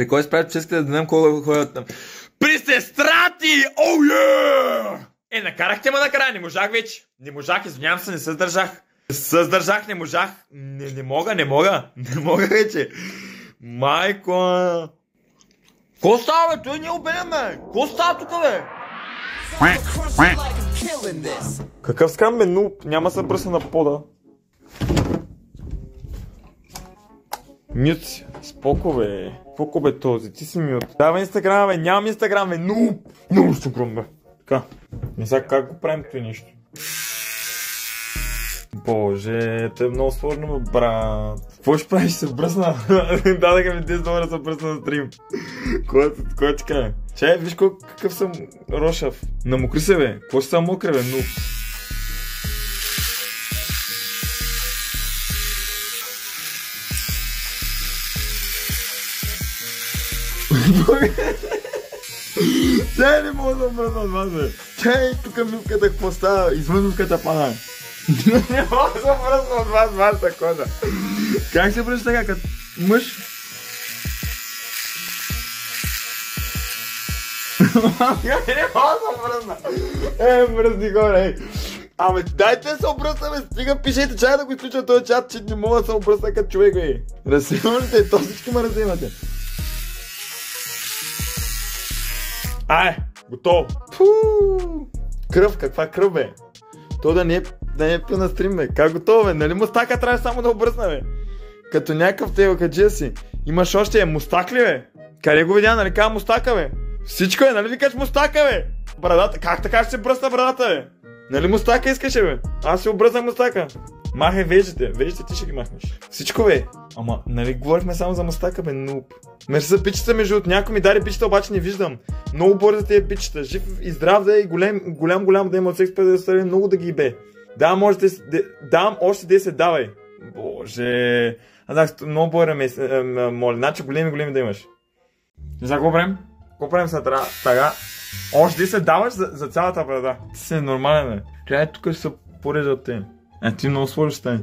При кой спрят, че искате да дадем колко ходят там? При сестра ти! Оу, oh, yeah! Е, накарахте ме накрая, не можах вече. Не можах, извинявам се, не се сдържах. Създържах, не можах. Не, не мога, не мога. Не мога вече. Майко. Ко става, бе? Той не е обеден, бе. Ко става тук, бе? Какъв скам, бе, нуп? Няма се бръсна на пода. Мют. Споко, бе. Споко, бе, този. Ти си мют. Давай инстаграм, бе. Нямам инстаграм, бе. Нуп. Нуп инстаграм, бе. Така. Не сега как го правим това нещо? Боже, те е много сложно, бе, брат. Какво ще правиш? Се бръсна. Дадаха ми 10 долара се бръсна на стрим. Кой, ти кажа? Чай, виж колко какъв съм рошав. Намокри се, бе. Какво ще съм мокре, бе? Нуп. Чай, не мога да мръзна от вас, бе. Чай, тук милката какво става? Извън милката пана. не мога да мръзна от вас, вашата кожа. Как се връща така, като мъж? не мога да мръзна. Е, мръзни горе, ей. Абе, дайте да се обръсна, бе, стига пишете чай да го изключа този чат, че не мога да се обръсна като човек, бе. Разсимате, то всички ме разимате. Ай, готово. Пу! Кръв, каква кръв, бе? То да не е, да не е на стрим, бе. Как готово, бе? Нали мустака трябва само да обръсна, бе? Като някакъв те каджия си. Имаш още, е мустак ли, бе? Къде го видя, нали казва мустака, бе? Всичко е, нали викаш мустака, бе? Брадата, как така ще се бръсна брадата, бе? Нали мустака искаше, бе? Аз си обръзнах мустака. Махай веждите, веждите ти ще ги махнеш. Всичко, бе. Ама, нали говорихме само за мустака, бе, нуп. Мерси за пичета, между от някой ми даде пичета, обаче не виждам. Много боря за тези пичета. Жив и здрав да е и голям, голям, голям да има от секс да много да ги бе. Да, може да дам още 10, давай. Боже. А да, много боря ме, моля. Значи големи, големи да имаш. Не знам какво правим? Какво правим са тага? Още 10 даваш за, за цялата брада. Ти си нормален, бе. Трябва тук ще се порежат те. Е, ти много сложиш стане.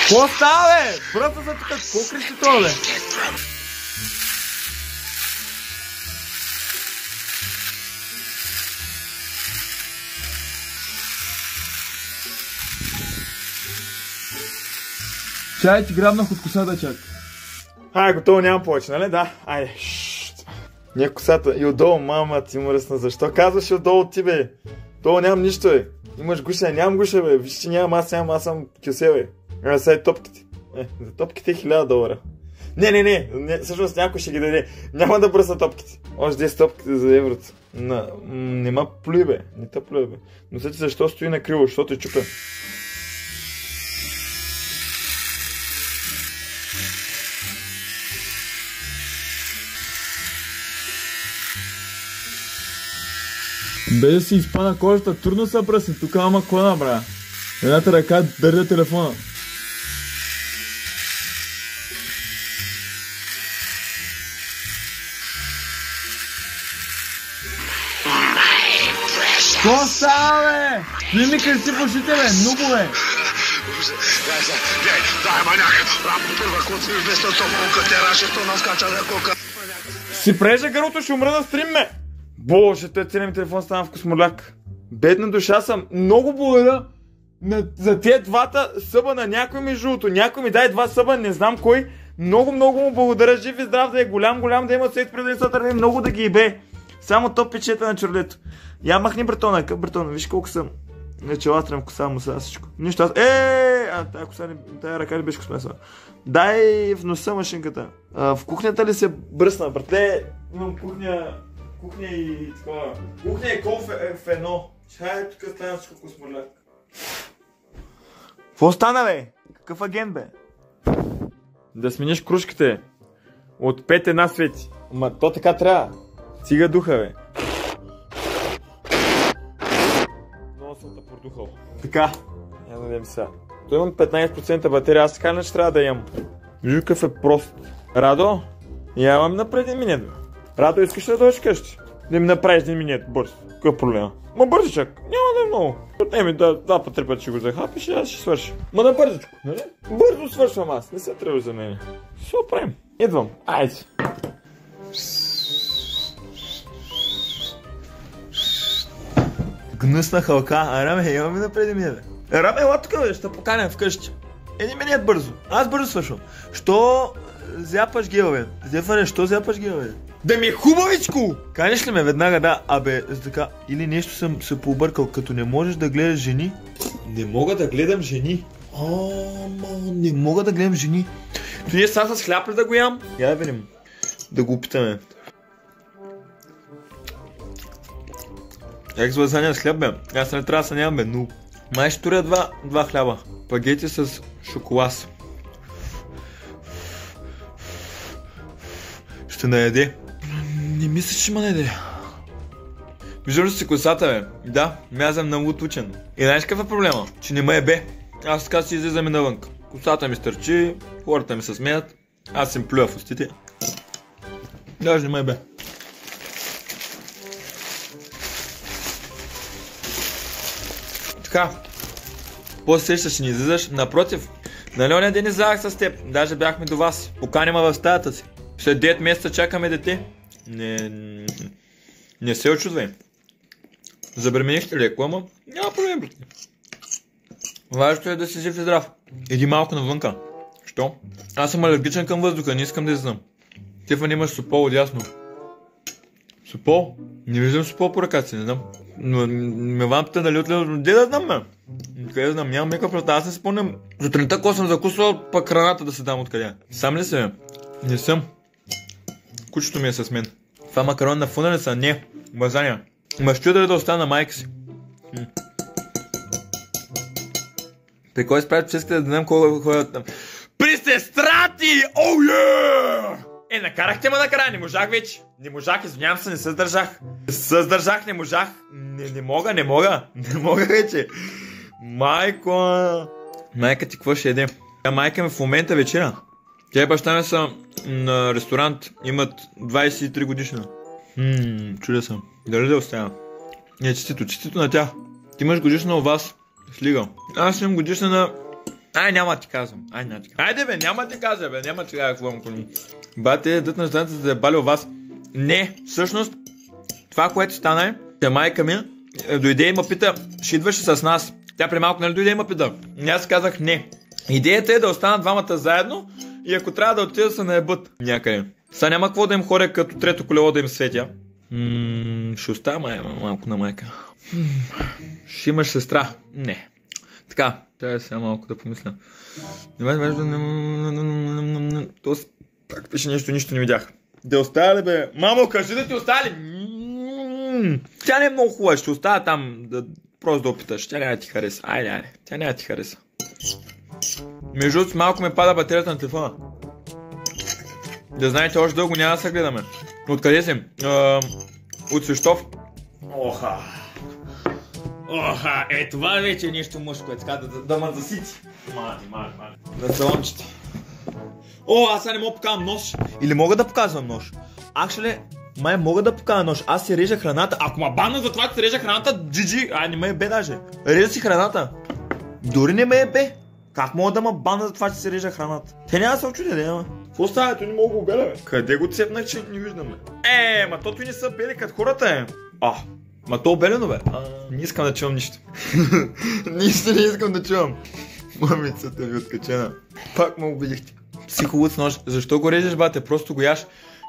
Какво става, бе? Брата за тук, какво крещи това, бе? Чай ти грабнах от косата чак. Ай, готово нямам повече, нали? Да. Айде. Не косата. И отдолу, мама ти мръсна. Защо казваш отдолу ти, бе? Долу нямам нищо, бе. Имаш гуша, нямам гуша, бе. Виж, че нямам, аз нямам, аз съм кюсе, бе. А, сега е топките. Е, за топките е 1000 долара. Не, не, не, не, всъщност някой ще ги даде. Няма да бръса топките. Още 10 топките за еврото. На, не ма плюй, бе. Не те плюй, бе. Но сега защо стои на криво, защото е чупен. Без да си изпана кожата, трудно се пръсне. Тук ама кой набра. Едната ръка държа телефона. Какво става, бе? Не ми кръсти в ушите, бе. Много, бе. Си прежа гърлото, ще умра на стрим, ме. Боже, той целият ми телефон стана в космоляк. Бедна душа съм. Много благодаря на, за тези двата съба на някой между другото. Някой ми дай два съба, не знам кой. Много, много му благодаря. Жив и здрав да е голям, голям да има след преди да много да ги бе. Само топ печета на черлето. Я махни бретона, къв бретона, виж колко съм. Вече ластрам в коса му сега всичко. Нищо аз. Е, а тая коса не, тая ръка не беше космесала. Дай в носа машинката. А, в кухнята ли се бръсна, братле? Имам кухня, кухня и такова. Кухня и кол в, в едно. Чай, тук стана всичко космоляк. Какво стана, бе? Какъв агент, бе? Да смениш кружките. От пет една свети. Ма то така трябва. Цига духа, бе. Много съм те продухал. Така. Я надем сега. Той имам 15% батерия, аз така не ще трябва да имам. Виж какъв е прост. Радо, я имам напред един минет. бе. Радо, искаш ли да дойдеш къщи? Да ми направиш един минет, бързо. Какъв проблема? Ма бързичък, няма да е много. Отнеми да, два път, три пъти ще го захапиш и аз ще свърша. Ма да бързичко, нали? Бързо свършвам аз, не се трябва за мен. Ще оправим. Идвам, айде. Гнусна халка, а имаме напреди ми, бе. Раме, ела тук, бе, ще поканя вкъщи. Един минет бързо. Аз бързо свършвам. Що зяпаш гела, бе? Зефане, що зяпаш гела, бе? Да ми е хубавичко! Канеш ли ме веднага, да? Абе, така, или нещо съм се пообъркал, като не можеш да гледаш жени. Не мога да гледам жени. Ама, не мога да гледам жени. То ние сега с хляб ли да го ям? Я да видим. Да го опитаме. Як с хляб, бе? Аз не трябва да се нямам, бе, но... Май ще туря два, два хляба. Пагети с шоколад. Ще наеде. Мисля, че ма наеде. Виждам си косата, бе. Да, ми аз съм много учен. И знаеш какъв е проблема? Че не ме е бе. Аз така си излизам и навън. Косата ми стърчи, хората ми се смеят, аз им плюя в устите. Даже не ме е бе. Така, после сещаш, ще ни излизаш. Напротив, нали оня ден излязах с теб, даже бяхме до вас. Поканима в стаята си. След 9 месеца чакаме дете. Не, не се очудвай. Забременихте леко, ама няма проблем, брат. Важното е да си жив и здрав. Иди малко навънка. Що? Аз съм алергичен към въздуха, не искам да излизам. Тифан имаш супол отясно. Супол? Не виждам супол по ръката си, не знам. Но ме вам пита дали отлева. Де да знам, ме? Къде знам, нямам мека представа. Аз не спомням. Сутринта, ако съм закусвал, пък храната да се дам откъде. Сам ли се? Не съм. Кучето ми е с мен. Това макарон на фуна ли са? Не. Мазания. Ма ще да остана на майка си. При кой справят, че искате да знам кой ходят там. При сестра ти! Оу, oh, yeah! Е, накарахте ме накрая, не можах вече. Не можах, извинявам се, не се сдържах. Създържах, не можах. Не, не мога, не мога. Не мога вече. Майко. Майка ти какво ще еде? Майка ми в момента вечера. Тя и баща ми са на ресторант, имат 23 годишна. Хм, чудя съм. Дали да оставя? Не, честито, честито на тях. Ти имаш годишна у вас. Слига. Аз имам годишна на... Ай, няма ти казвам. Ай, няма ти казвам. Айде бе, няма ти казвам, бе. Няма ти казвам какво Бате, дът на жданата да е бали у вас. Не, всъщност, това, което стана е, че майка ми е, дойде и ме пита, ще идваш с нас. Тя при малко нали дойде и ме пита. И аз казах не. Идеята е да останат двамата заедно и ако трябва да отида да се наебат някъде. Сега няма какво да им хоря като трето колело да им светя. Ммм, ще оставя май, малко на майка. ще имаш сестра? Не. Така, трябва сега малко да помисля. Тоест, как беше нещо, нищо не видях. Да оставя ли бе? Мамо, кажи да ти оставя ли? Тя не е много хубава, ще оставя там да просто да опиташ. Тя няма да ти хареса. Айде, айде. Тя няма да ти хареса. Между другото, малко ме пада батерията на телефона. Да знаете, още дълго няма да се гледаме. Откъде си? от Свещов. Оха. Оха, е това вече е нещо мъжко, е така да, да, да ме засити. Мати, мати, мати. На салончите. О, аз сега не мога да нож. Или мога да показвам нож. Actually, май мога да покажа нож. Аз си режа храната. Ако ма бана за това, че си режа храната, джиджи, а не ме е бе даже. Режа си храната. Дори не ме е бе. Как мога да ма бана за това, че си режа храната? Те няма да се очудя, да няма. Какво става? Той не мога да го гледа, бе. Къде го цепнах, че не виждаме? Е, ма то не са бели като хората, е. А, ма то белено, бе. А, не искам да чувам нищо. нищо не искам да чувам. Мамицата ви откачена. Пак ме убедихте. Психолуц нож. Защо го режеш, бате? Просто го яш.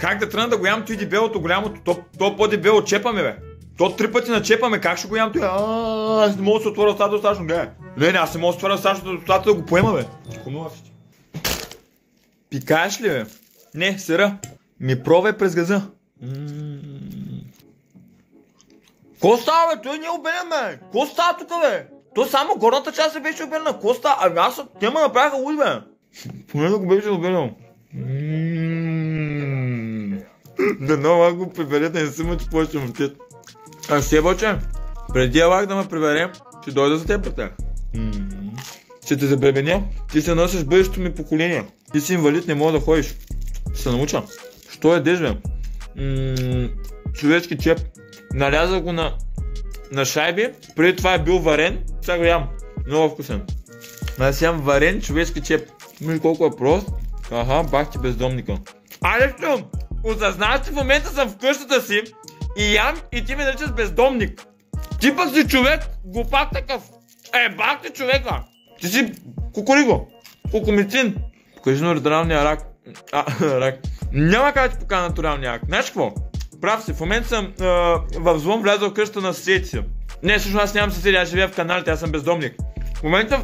Как да тръгна да го ям той дебелото голямото? То, то по-дебело чепаме, бе. То три пъти начепаме, как ще го ям той? Аз не мога да се отворя устата достатъчно, гледай. Не, не, аз не мога да се отворя достатъчно да го поема, бе. Хубаво Пикаеш ли, бе? Не, сера. Ми пробвай през газа. Ко става, бе? Той не е обелен, бе. Ко става тук, бе? То само горната част е беше обелена. Ко става? Ами аз, те ме направиха луд, бе. Поне да го беше обелен. Да много го приберете, не се мъчи повече момчета. А ще бъче, преди Алак да ме прибере, ще дойда за теб, брате. Ще те забременя. Ти се носиш бъдещето ми поколение. Ти си инвалид, не мога да ходиш. Ще се науча. Що е дежбе? човешки чеп. Нарязах го на на шайби, преди това е бил варен, сега го ям. Много вкусен. Аз ям варен човешки чеп. Виж колко е прост. Аха, бах ти бездомника. Алечо, осъзнаваш, че в момента съм в къщата си и ям и ти ме наричаш бездомник. Ти пък си човек, глупак такъв. Е, бах ти човека. Ти си кукуриго. Кукумицин. Кажи натуралния рак. А, рак. Няма как да ти покана натуралния рак. Знаеш какво? Прав си, в момента съм а, в злом влязъл в къщата на съседите си. Не, всъщност аз нямам съседи, аз живея в каналите, аз съм бездомник. В момента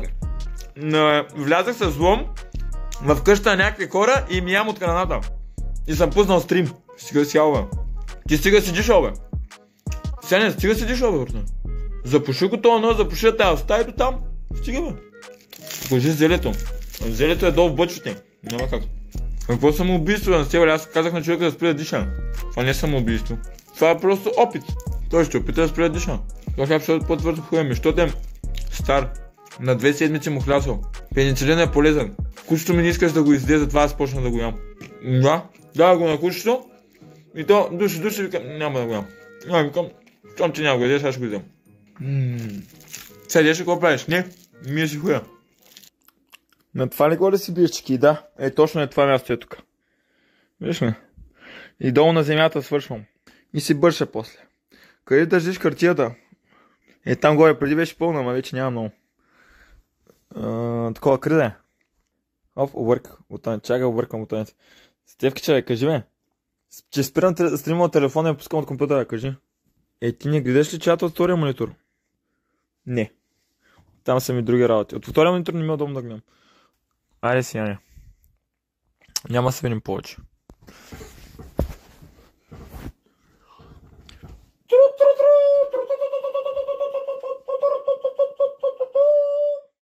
а, влязах с злом в къщата на някакви хора и ми ям от храната. И съм пуснал стрим. Стига си бе. Ти стига седиш, бе. Сега не, стига седиш, бе, брат. Запуши го това, но запуши тази стая до там. Стига, бе. Кажи зелето. Зелето е долу в бъчвите. Няма как. Какво самоубийство на себе? Аз казах на човека да спри да диша. Това не е самоубийство. Това е просто опит. Той ще опита да спри да диша. Това хляб ще по-твърдо хуя ми, защото е стар. На две седмици му хлясал. Пеницилин е полезен. Кучето ми не искаш да го излезе, затова аз почна да го ям. Да, дава го на кучето. И то души, души, викам, няма да го ям. Няма, викам, щом ти няма го ядеш, аз ще го взем. Сега деш какво правиш? Не, ми си хуя. На това ли го да си биеш чеки? Да. Е, точно е това място е тук. Виж ли? И долу на земята свършвам. И си бърша после. Къде държиш картията? Е, там горе преди беше пълна, ама вече няма много. А, такова криде. Оф, обърках. Оттам, чакай, объркам оттам. Стевки, че кажи ме. Че спирам стрима от телефона и пускам от компютъра, кажи. Е, ти не гледаш ли чата от втория монитор? Не. Там са ми други работи. От втория монитор не ми е удобно да гледам. Айде си, Аня. Няма да се видим повече.